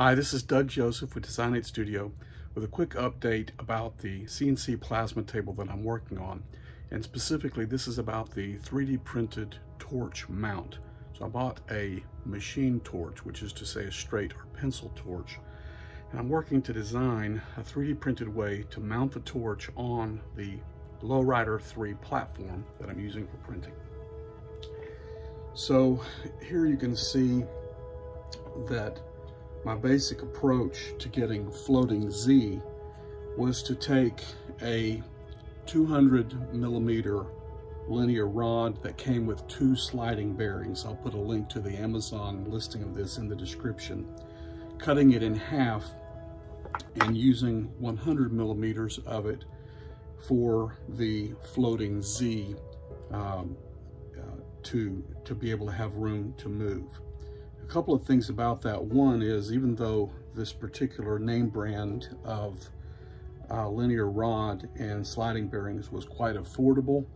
Hi, this is Doug Joseph with Design8 Studio with a quick update about the CNC plasma table that I'm working on. And specifically, this is about the 3D printed torch mount. So I bought a machine torch, which is to say a straight or pencil torch. And I'm working to design a 3D printed way to mount the torch on the Lowrider 3 platform that I'm using for printing. So here you can see that my basic approach to getting floating Z was to take a 200 millimeter linear rod that came with two sliding bearings. I'll put a link to the Amazon listing of this in the description. Cutting it in half and using 100 millimeters of it for the floating Z um, uh, to, to be able to have room to move couple of things about that. One is even though this particular name brand of uh, linear rod and sliding bearings was quite affordable,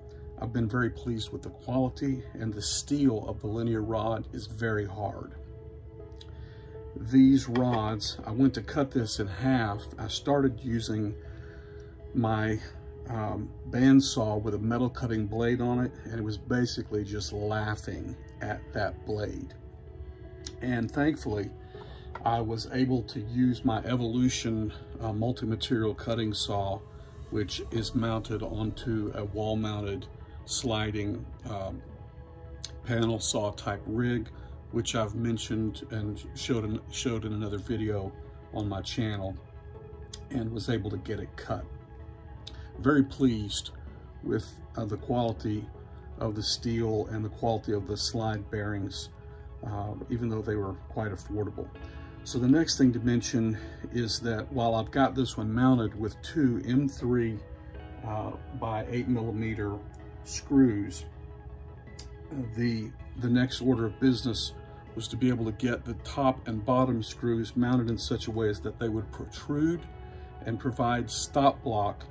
I've been very pleased with the quality and the steel of the linear rod is very hard. These rods, I went to cut this in half. I started using my um, bandsaw with a metal cutting blade on it and it was basically just laughing at that blade. And thankfully, I was able to use my Evolution uh, multi-material cutting saw, which is mounted onto a wall-mounted sliding um, panel saw type rig, which I've mentioned and showed in, showed in another video on my channel, and was able to get it cut. Very pleased with uh, the quality of the steel and the quality of the slide bearings um, even though they were quite affordable. So the next thing to mention is that while I've got this one mounted with two M3 uh, by 8 millimeter screws, the, the next order of business was to be able to get the top and bottom screws mounted in such a way as that they would protrude and provide stop block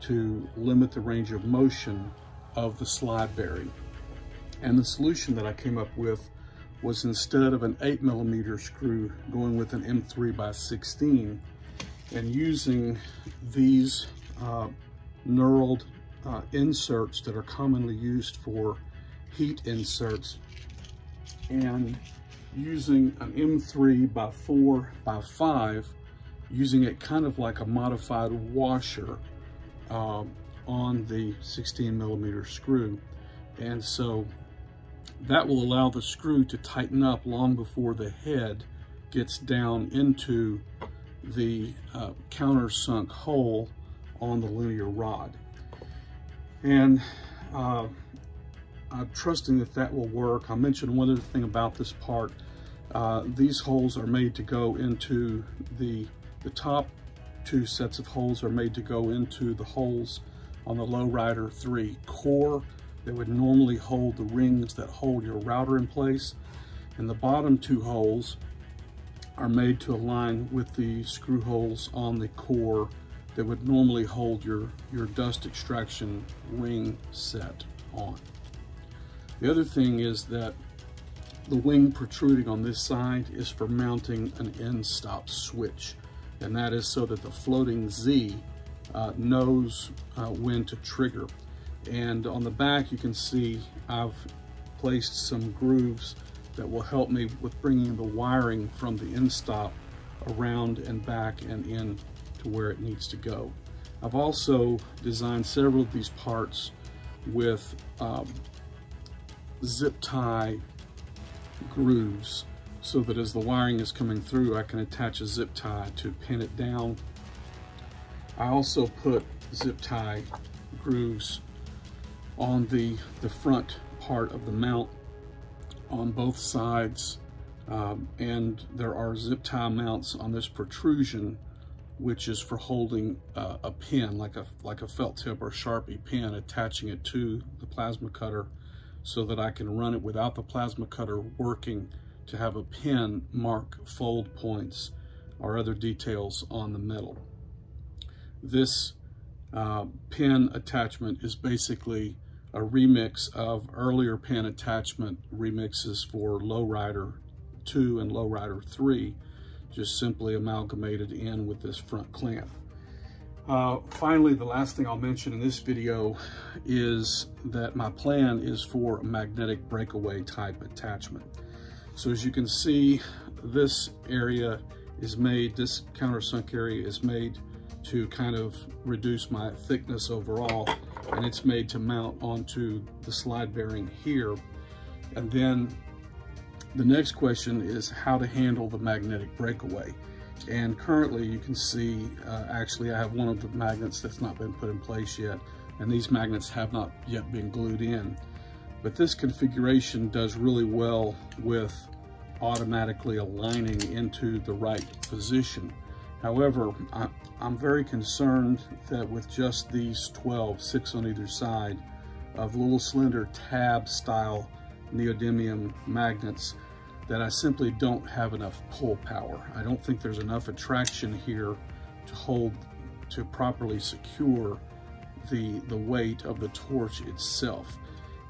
to limit the range of motion of the slide bearing. And the solution that I came up with was instead of an 8 millimeter screw going with an M3 by 16 and using these uh, knurled uh, inserts that are commonly used for heat inserts and using an M3 by 4 by 5 using it kind of like a modified washer uh, on the 16 millimeter screw. And so that will allow the screw to tighten up long before the head gets down into the uh, countersunk hole on the linear rod. And uh, I'm trusting that that will work. I mentioned one other thing about this part. Uh, these holes are made to go into the, the top two sets of holes are made to go into the holes on the Lowrider 3 core that would normally hold the rings that hold your router in place. And the bottom two holes are made to align with the screw holes on the core that would normally hold your, your dust extraction ring set on. The other thing is that the wing protruding on this side is for mounting an end stop switch. And that is so that the floating Z uh, knows uh, when to trigger. And on the back, you can see I've placed some grooves that will help me with bringing the wiring from the end stop around and back and in to where it needs to go. I've also designed several of these parts with um, zip tie grooves so that as the wiring is coming through, I can attach a zip tie to pin it down. I also put zip tie grooves on the, the front part of the mount on both sides. Um, and there are zip tie mounts on this protrusion, which is for holding uh, a pin, like a, like a felt tip or Sharpie pin, attaching it to the plasma cutter so that I can run it without the plasma cutter working to have a pin mark fold points or other details on the metal. This uh, pin attachment is basically a remix of earlier pin attachment remixes for Lowrider 2 and Lowrider 3 just simply amalgamated in with this front clamp. Uh, finally, the last thing I'll mention in this video is that my plan is for a magnetic breakaway type attachment. So as you can see, this area is made, this countersunk area is made to kind of reduce my thickness overall, and it's made to mount onto the slide bearing here. And then the next question is how to handle the magnetic breakaway. And currently you can see, uh, actually I have one of the magnets that's not been put in place yet, and these magnets have not yet been glued in. But this configuration does really well with automatically aligning into the right position. However, I, am very concerned that with just these 12, six on either side, of little slender tab style neodymium magnets, that I simply don't have enough pull power. I don't think there's enough attraction here to hold, to properly secure the, the weight of the torch itself.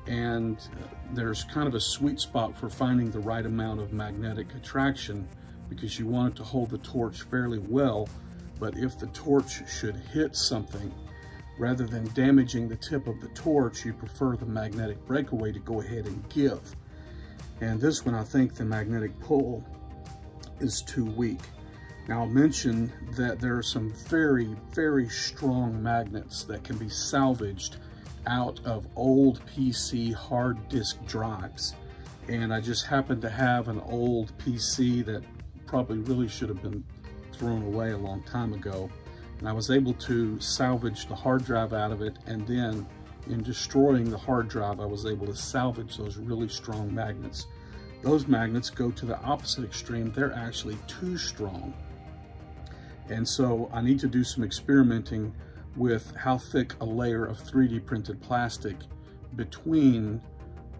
And uh, there's kind of a sweet spot for finding the right amount of magnetic attraction because you want it to hold the torch fairly well. But if the torch should hit something, rather than damaging the tip of the torch, you prefer the magnetic breakaway to go ahead and give. And this one, I think the magnetic pull is too weak. Now I'll mention that there are some very, very strong magnets that can be salvaged out of old PC hard disk drives. And I just happen to have an old PC that probably really should have been thrown away a long time ago. And I was able to salvage the hard drive out of it and then in destroying the hard drive, I was able to salvage those really strong magnets. Those magnets go to the opposite extreme. They're actually too strong. And so I need to do some experimenting with how thick a layer of 3D printed plastic between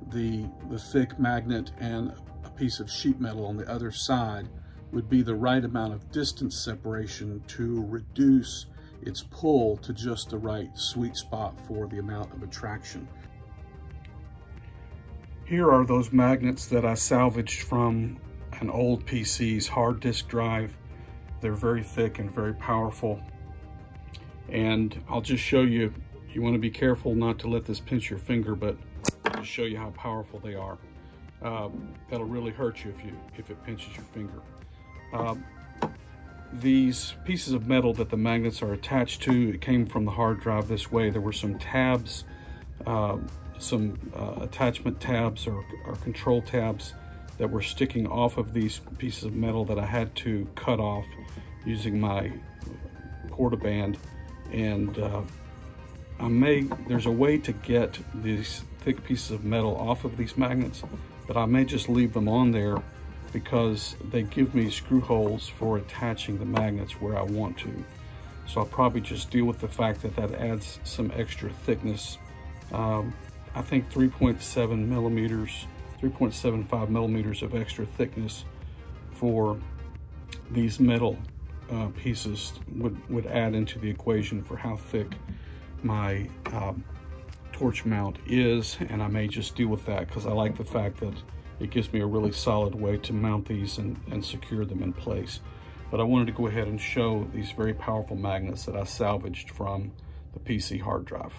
the, the thick magnet and a piece of sheet metal on the other side would be the right amount of distance separation to reduce its pull to just the right sweet spot for the amount of attraction. Here are those magnets that I salvaged from an old PC's hard disk drive. They're very thick and very powerful. And I'll just show you, you want to be careful not to let this pinch your finger, but to show you how powerful they are. Um, that'll really hurt you if you if it pinches your finger. Um, these pieces of metal that the magnets are attached to, it came from the hard drive this way. There were some tabs, uh, some uh, attachment tabs or, or, control tabs that were sticking off of these pieces of metal that I had to cut off using my Portaband. And uh, I may, there's a way to get these thick pieces of metal off of these magnets, but I may just leave them on there because they give me screw holes for attaching the magnets where I want to. So I'll probably just deal with the fact that that adds some extra thickness. Um, I think 3.7 millimeters, 3.75 millimeters of extra thickness for these metal uh, pieces would, would add into the equation for how thick my um, torch mount is. And I may just deal with that because I like the fact that it gives me a really solid way to mount these and, and secure them in place. But I wanted to go ahead and show these very powerful magnets that I salvaged from the PC hard drive.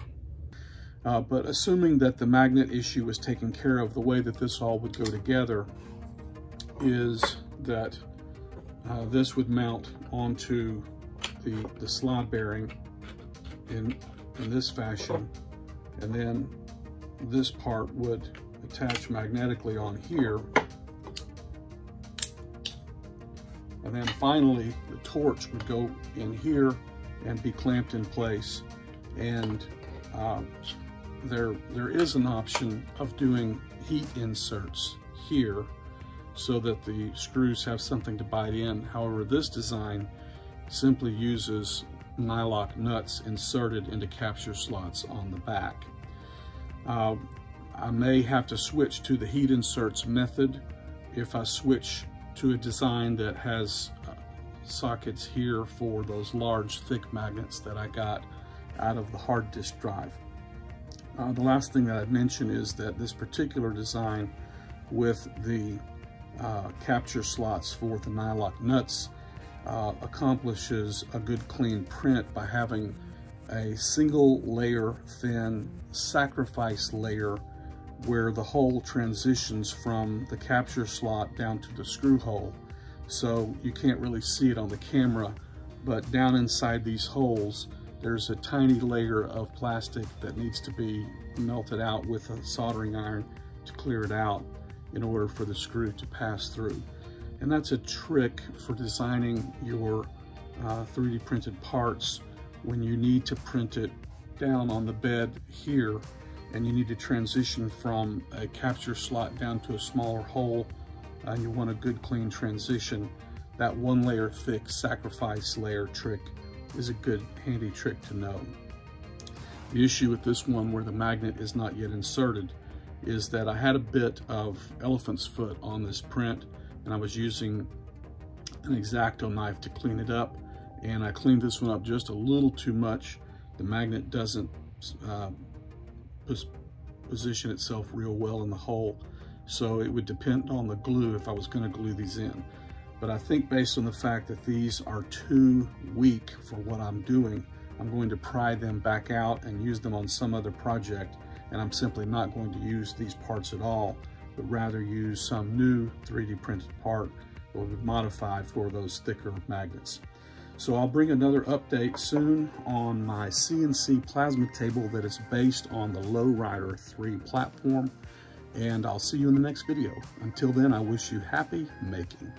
Uh, but assuming that the magnet issue was taken care of, the way that this all would go together is that uh, this would mount onto the, the slide bearing in, in this fashion. And then this part would attach magnetically on here. And then finally, the torch would go in here and be clamped in place. And um, there, there is an option of doing heat inserts here so that the screws have something to bite in. However, this design simply uses nylock nuts inserted into capture slots on the back. Uh, I may have to switch to the heat inserts method if I switch to a design that has uh, sockets here for those large thick magnets that I got out of the hard disk drive. Uh, the last thing that I'd mention is that this particular design with the uh, capture slots for the nylock nuts uh, accomplishes a good clean print by having a single layer thin sacrifice layer where the hole transitions from the capture slot down to the screw hole. So you can't really see it on the camera, but down inside these holes, there's a tiny layer of plastic that needs to be melted out with a soldering iron to clear it out in order for the screw to pass through. And that's a trick for designing your uh, 3D printed parts when you need to print it down on the bed here and you need to transition from a capture slot down to a smaller hole and you want a good clean transition, that one layer thick sacrifice layer trick is a good handy trick to know. The issue with this one where the magnet is not yet inserted is that I had a bit of elephant's foot on this print and I was using an X-Acto knife to clean it up and I cleaned this one up just a little too much. The magnet doesn't uh, position itself real well in the hole so it would depend on the glue if I was going to glue these in. But I think based on the fact that these are too weak for what I'm doing, I'm going to pry them back out and use them on some other project. And I'm simply not going to use these parts at all, but rather use some new 3D printed part that will be modified for those thicker magnets. So I'll bring another update soon on my CNC plasma table that is based on the Lowrider 3 platform. And I'll see you in the next video. Until then, I wish you happy making.